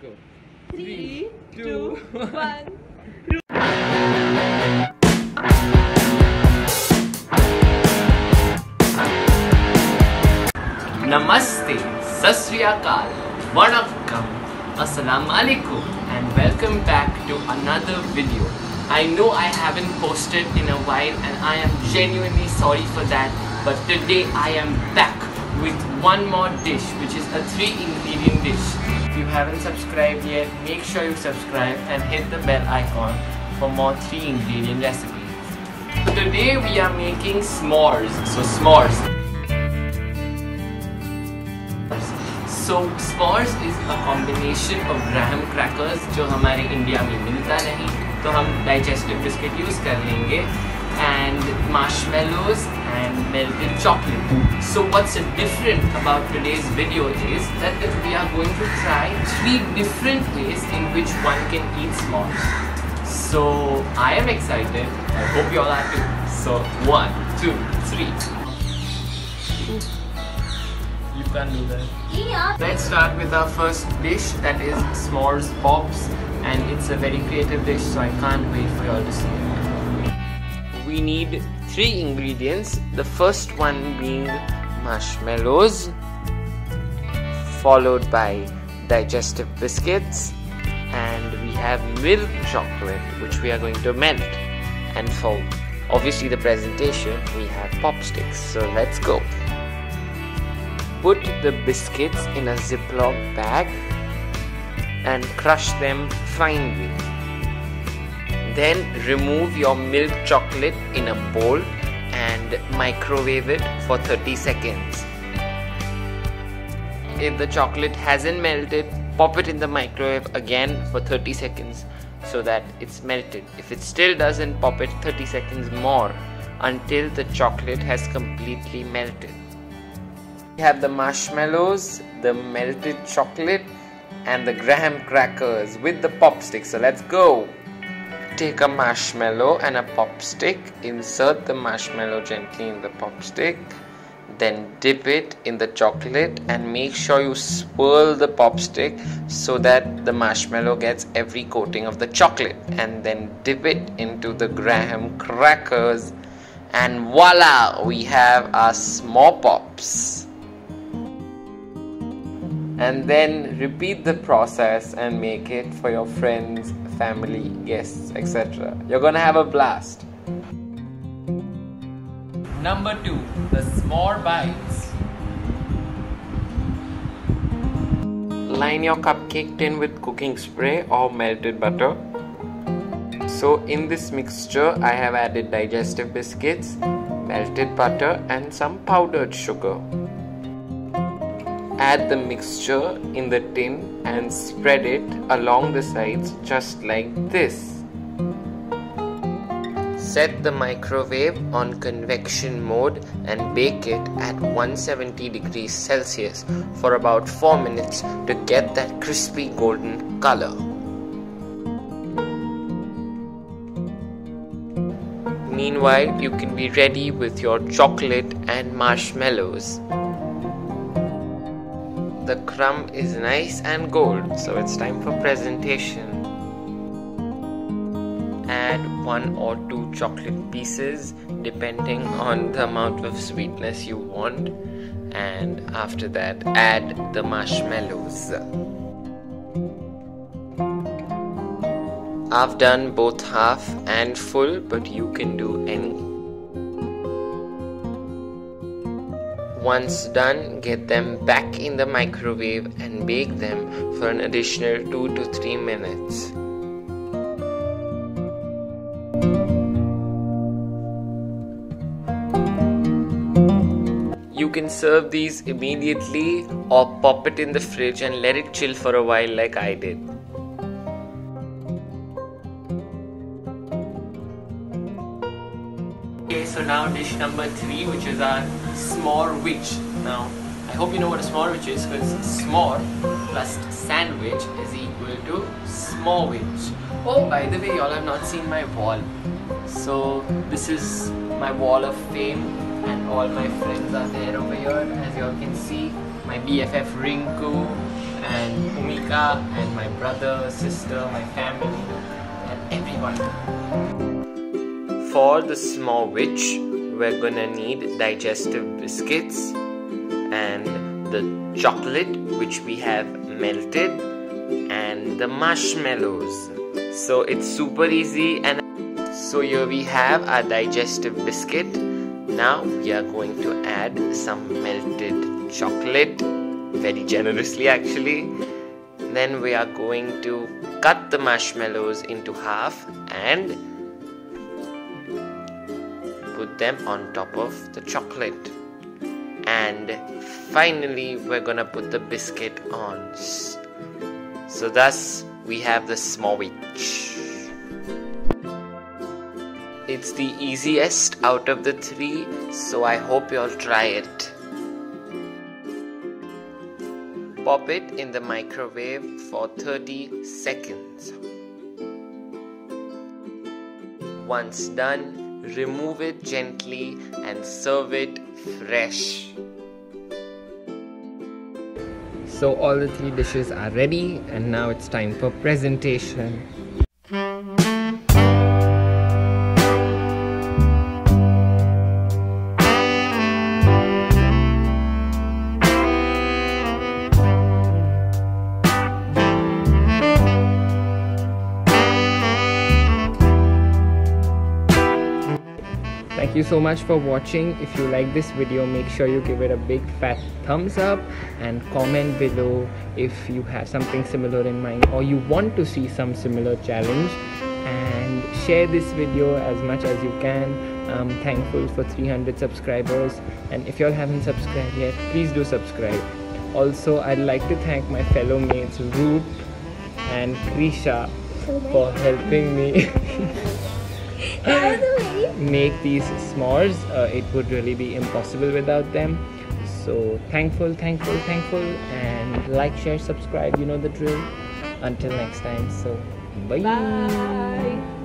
go. Three, two, two, one. one. Namaste, Sasriyakal, Vanakkam, Assalamu alaikum, and welcome back to another video. I know I haven't posted in a while and I am genuinely sorry for that, but today I am back with one more dish, which is a three ingredient dish. If you haven't subscribed yet, make sure you subscribe and hit the bell icon for more three ingredient recipes. So today we are making s'mores. So s'mores. So s'mores is a combination of graham crackers जो हमारे India में मिलता नहीं तो हम digestive biscuit use कर लेंगे and marshmallows and melted chocolate. So what's different about today's video is that we are going to try three different ways in which one can eat s'mores. So I am excited. I hope you all are too. So one, two, three. You can do that. Yeah. Let's start with our first dish that is s'mores pops and it's a very creative dish so I can't wait for you all to see it. We need three ingredients. The first one being marshmallows followed by digestive biscuits and we have milk chocolate which we are going to melt and for obviously the presentation we have pop sticks so let's go. Put the biscuits in a ziploc bag and crush them finely then remove your milk chocolate in a bowl and microwave it for 30 seconds. If the chocolate hasn't melted pop it in the microwave again for 30 seconds so that it's melted. If it still doesn't pop it 30 seconds more until the chocolate has completely melted. We have the marshmallows the melted chocolate and the graham crackers with the pop stick so let's go take a marshmallow and a pop stick. Insert the marshmallow gently in the pop stick. Then dip it in the chocolate and make sure you swirl the pop stick so that the marshmallow gets every coating of the chocolate. And then dip it into the graham crackers. And voila we have our s'more pops. And then repeat the process and make it for your friends family guests etc you're gonna have a blast Number two, the s'more bites. Line your cupcake tin with cooking spray or melted butter. So, in this mixture, I have added digestive biscuits, melted butter, and some powdered sugar. Add the mixture in the tin and spread it along the sides just like this. Set the microwave on convection mode and bake it at 170 degrees Celsius for about 4 minutes to get that crispy golden color. Meanwhile, you can be ready with your chocolate and marshmallows. The crumb is nice and gold, so it's time for presentation. Add one or two chocolate pieces depending on the amount of sweetness you want. And after that add the marshmallows. I've done both half and full but you can do any once done get them back in the microwave and bake them for an additional 2 to 3 minutes You can serve these immediately or pop it in the fridge and let it chill for a while, like I did. So now dish number three, which is our s'more witch. Now, I hope you know what a s'more witch is because s'more plus sandwich is equal to s'more witch. Oh, by the way, y'all have not seen my wall. So, this is my wall of fame and all my friends are there over here as you all can see my BFF Rinku and Bhumika and my brother, sister, my family, and everyone. For the s'more witch, we're gonna need digestive biscuits and the chocolate which we have melted and the marshmallows. So it's super easy and so here we have our digestive biscuit. Now we are going to add some melted chocolate very generously actually. Then we are going to cut the marshmallows into half and them on top of the chocolate. And finally, we're gonna put the biscuit on. So, thus, we have the s'more witch. It's the easiest out of the three, so I hope you all try it. Pop it in the microwave for 30 seconds. Once done, remove it gently and serve it fresh. So all the three dishes are ready and now it's time for presentation. Thank you so much for watching. If you like this video make sure you give it a big fat thumbs up and comment below if you have something similar in mind or you want to see some similar challenge. And share this video as much as you can. I'm thankful for 300 subscribers. And if you all haven't subscribed yet please do subscribe. Also i'd like to thank my fellow mates Roop and Krisha for helping me make these s'mores. Uh, it would really be impossible without them. So thankful thankful thankful. And like share subscribe. You know the drill. Until next time. So bye. Bye.